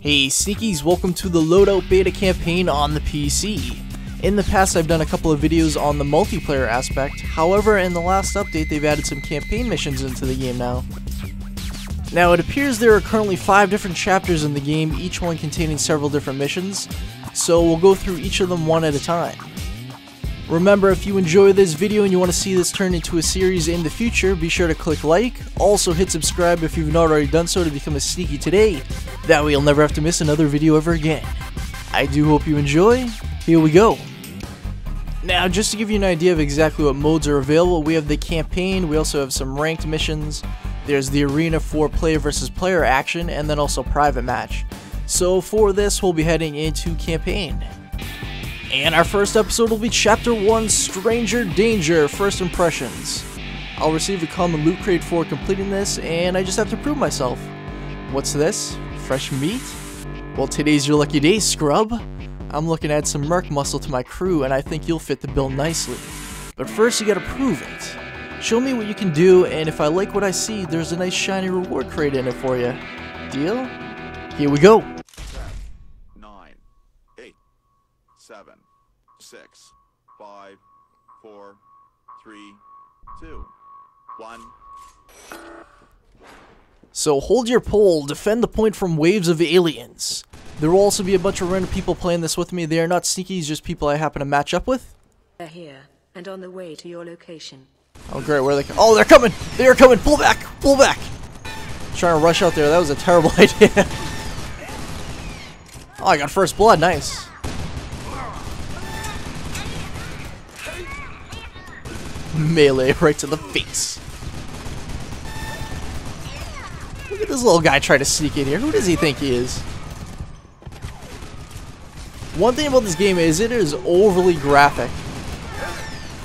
Hey Sneakies, welcome to the Loadout Beta campaign on the PC. In the past I've done a couple of videos on the multiplayer aspect, however in the last update they've added some campaign missions into the game now. Now it appears there are currently 5 different chapters in the game, each one containing several different missions, so we'll go through each of them one at a time. Remember, if you enjoy this video and you want to see this turn into a series in the future, be sure to click like. Also, hit subscribe if you've not already done so to become a sneaky today. That way you'll never have to miss another video ever again. I do hope you enjoy. Here we go. Now, just to give you an idea of exactly what modes are available, we have the campaign, we also have some ranked missions, there's the arena for player versus player action, and then also private match. So for this, we'll be heading into campaign. And our first episode will be Chapter 1 Stranger Danger First Impressions. I'll receive a common loot crate for completing this, and I just have to prove myself. What's this? Fresh meat? Well, today's your lucky day, scrub. I'm looking to add some merc muscle to my crew, and I think you'll fit the bill nicely. But first, you gotta prove it. Show me what you can do, and if I like what I see, there's a nice shiny reward crate in it for you. Deal? Here we go. Seven, six, five, four, three, two, one. So hold your pole, defend the point from waves of aliens. There will also be a bunch of random people playing this with me. They are not sneakies, just people I happen to match up with. They're here and on the way to your location. Oh great, where are they? Oh, they're coming! They are coming! Pull back! Pull back! Trying to rush out there, that was a terrible idea. oh, I got first blood, nice. Melee right to the face. Look at this little guy trying to sneak in here. Who does he think he is? One thing about this game is it is overly graphic.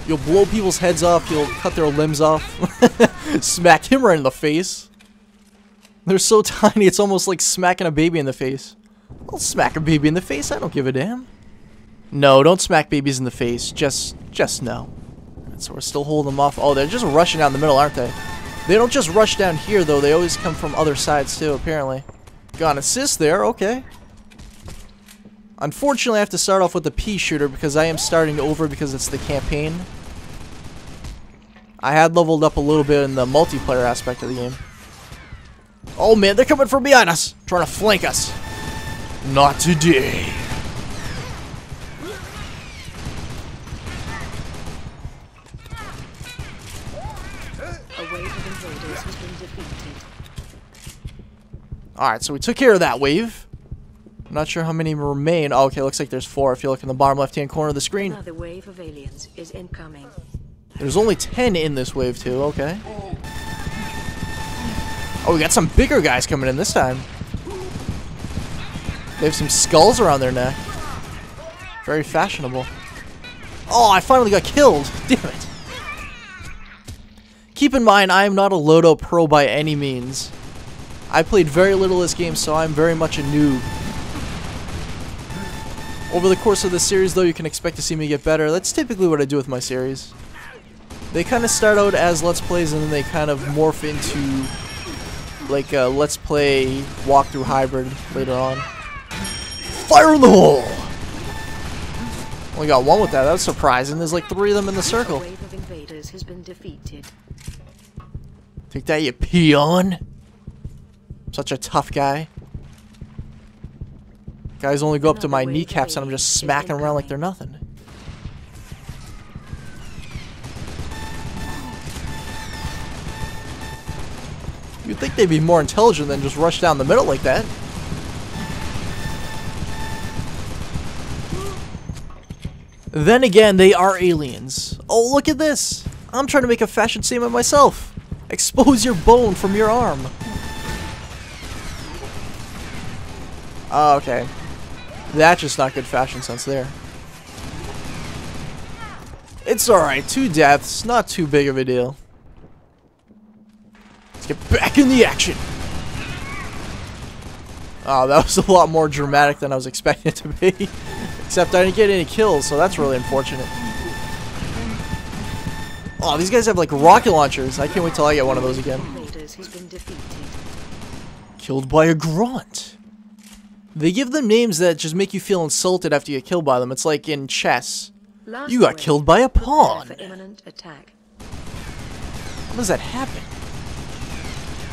You'll blow people's heads off, you'll cut their limbs off. Smack him right in the face. They're so tiny, it's almost like smacking a baby in the face. I'll smack a baby in the face, I don't give a damn. No, don't smack babies in the face. Just, just no. So we're still holding them off. Oh, they're just rushing down the middle, aren't they? They don't just rush down here, though. They always come from other sides, too, apparently. Got an assist there, okay. Unfortunately, I have to start off with the pea shooter because I am starting over because it's the campaign. I had leveled up a little bit in the multiplayer aspect of the game. Oh man, they're coming from behind us, trying to flank us. Not today. Alright, so we took care of that wave. I'm not sure how many remain. Oh, okay, looks like there's four if you look in the bottom left-hand corner of the screen. Another wave of aliens is incoming. There's only 10 in this wave, too. Okay. Oh, we got some bigger guys coming in this time. They have some skulls around their neck. Very fashionable. Oh, I finally got killed. Damn it. Keep in mind, I am not a Loadout pro by any means. I played very little this game, so I'm very much a noob. Over the course of this series, though, you can expect to see me get better. That's typically what I do with my series. They kind of start out as Let's Plays, and then they kind of morph into, like, a Let's Play walkthrough hybrid later on. Fire in the hole! Only got one with that. That was surprising. There's like three of them in the circle. wave of invaders has been defeated. Take that, you peon! Such a tough guy. Guys only go up to my Another wave of kneecaps and I'm just smacking around like they're nothing. You'd think they'd be more intelligent than just rush down the middle like that. Then again, they are aliens. Oh, look at this! I'm trying to make a fashion statement myself. Expose your bone from your arm. Oh, okay. That's just not good fashion sense there. It's alright, two deaths, not too big of a deal. Let's get back in the action! Oh, that was a lot more dramatic than I was expecting it to be. Except I didn't get any kills, so that's really unfortunate. Oh, these guys have like rocket launchers. I can't wait till I get one of those again. Invaders has been defeated. Killed by a grunt. They give them names that just make you feel insulted after you get killed by them. It's like in chess. Last You got killed by a pawn. For imminent attack. How does that happen?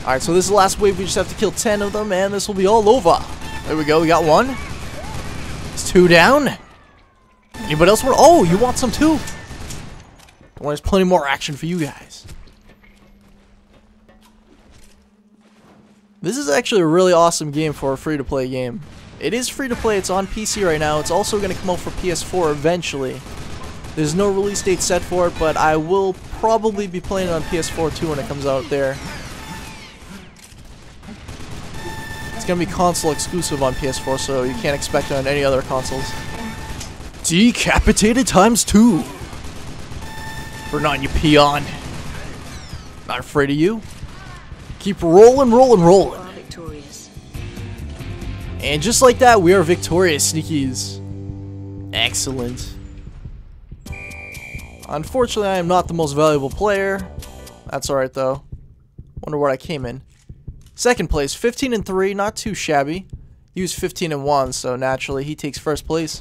Alright, so this is the last wave. We just have to kill 10 of them, and this will be all over. There we go. We got one. It's two down. Anybody else want? Oh, you want some too? Well, there's plenty more action for you guys. This is actually a really awesome game for a free-to-play game. It is free-to-play. It's on PC right now. It's also going to come out for PS4 eventually. There's no release date set for it, but I will probably be playing it on PS4 too when it comes out there. It's gonna be console exclusive on PS4, so you can't expect it on any other consoles. Decapitated times two. Bernard, you peon. Not afraid of you. Keep rolling, rolling, rolling. Victorious. And just like that, we are victorious, Sneakies. Excellent. Unfortunately, I am not the most valuable player. That's alright, though. Wonder where I came in. Second place, 15 and 3, not too shabby. He was 15 and 1, so naturally he takes first place.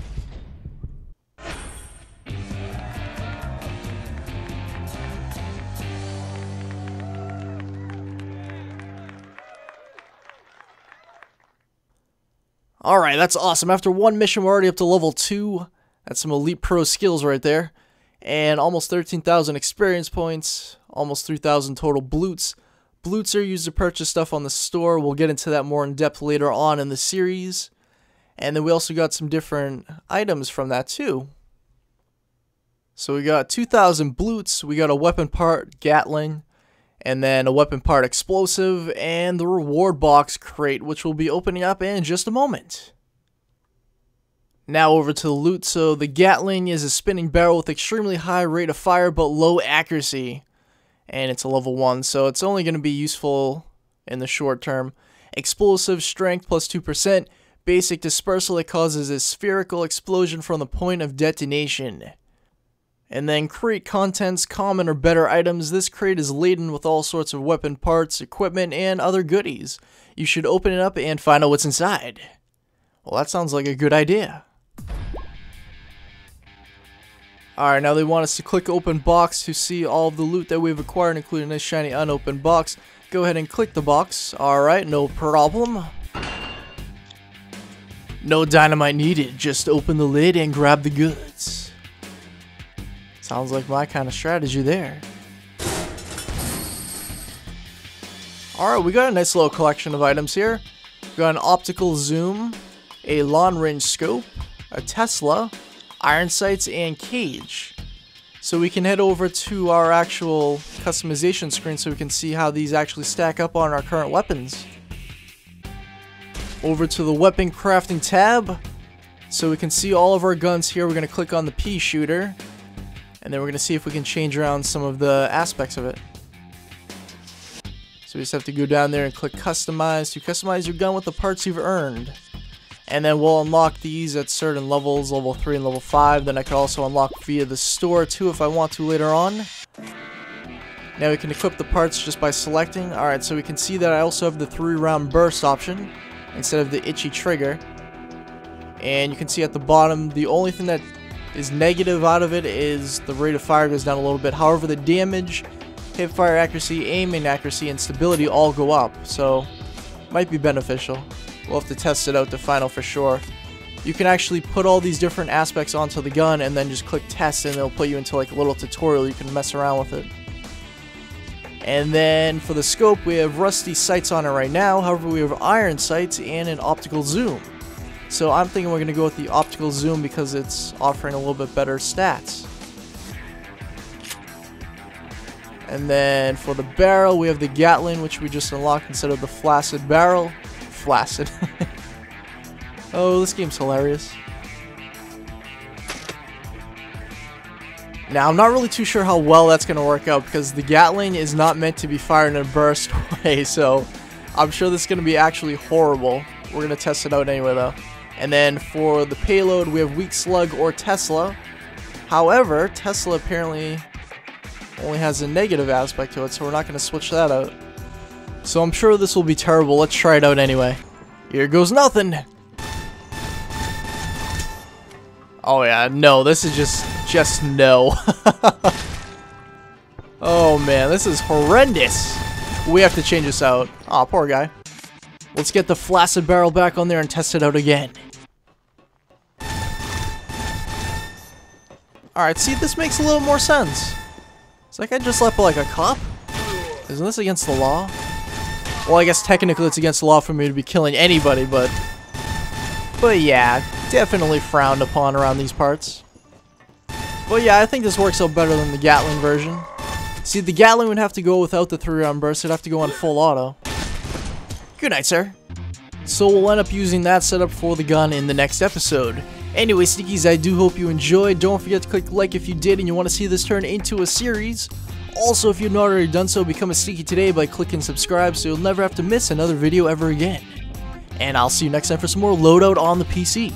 Alright, that's awesome. After one mission, we're already up to level 2. That's some elite pro skills right there. And almost 13,000 experience points. Almost 3,000 total Blutes. Blutes are used to purchase stuff on the store. We'll get into that more in depth later on in the series. And then we also got some different items from that too. So we got 2,000 Blutes. We got a weapon part Gatling and then a weapon part explosive, and the reward box crate, which we'll be opening up in just a moment. Now over to the loot. So the Gatling is a spinning barrel with extremely high rate of fire but low accuracy, and it's a level 1, so it's only going to be useful in the short term. Explosive strength plus 2%, basic dispersal that causes a spherical explosion from the point of detonation. And then crate contents, common or better items. This crate is laden with all sorts of weapon parts, equipment, and other goodies. You should open it up and find out what's inside. Well, that sounds like a good idea. Alright, now they want us to click open box to see all of the loot that we've acquired, including this shiny unopened box. Go ahead and click the box. Alright, no problem. No dynamite needed, just open the lid and grab the goods. Sounds like my kind of strategy there. Alright, we got a nice little collection of items here. We got an optical zoom, a long range scope, a Tesla, iron sights, and cage. So we can head over to our actual customization screen so we can see how these actually stack up on our current weapons. Over to the weapon crafting tab. So we can see all of our guns here. We're going to click on the P shooter. And then we're going to see if we can change around some of the aspects of it. So we just have to go down there and click customize to customize your gun with the parts you've earned. And then we'll unlock these at certain levels, level 3 and level 5. Then I can also unlock via the store too if I want to later on. Now we can equip the parts just by selecting. Alright, so we can see that I also have the 3 round burst option instead of the itchy trigger. And you can see at the bottom, the only thing that is negative out of it is the rate of fire goes down a little bit. However, the damage, hip fire accuracy, aiming accuracy, and stability all go up. So, might be beneficial. We'll have to test it out to final for sure. You can actually put all these different aspects onto the gun and then just click test and it'll put you into like a little tutorial. You can mess around with it. And then for the scope, we have rusty sights on it right now. However, we have iron sights and an optical zoom. So I'm thinking we're going to go with the optical zoom because it's offering a little bit better stats. And then for the barrel, we have the Gatling, which we just unlocked instead of the flaccid barrel. Flaccid. oh, this game's hilarious. Now, I'm not really too sure how well that's going to work out because the Gatling is not meant to be fired in a burst way, so I'm sure this is going to be actually horrible. We're going to test it out anyway, though. And then for the payload, we have Weak Slug or Tesla. However, Tesla apparently only has a negative aspect to it, so we're not going to switch that out. So I'm sure this will be terrible. Let's try it out anyway. Here goes nothing. Oh yeah, no, this is just, just no. oh man, this is horrendous. We have to change this out. Aw, oh, poor guy. Let's get the flaccid barrel back on there and test it out again. Alright, see, this makes a little more sense. It's like I just left like a cop? Isn't this against the law? Well, I guess technically it's against the law for me to be killing anybody, but... But yeah, definitely frowned upon around these parts. But yeah, I think this works out better than the Gatling version. See, the Gatling would have to go without the 3-round burst, it'd have to go on full auto. Good night, sir. So we'll end up using that setup for the gun in the next episode. Anyway, Sneakies, I do hope you enjoyed. Don't forget to click like if you did and you want to see this turn into a series. Also, if you've not already done so, become a Sneaky today by clicking subscribe so you'll never have to miss another video ever again. And I'll see you next time for some more Loadout on the PC.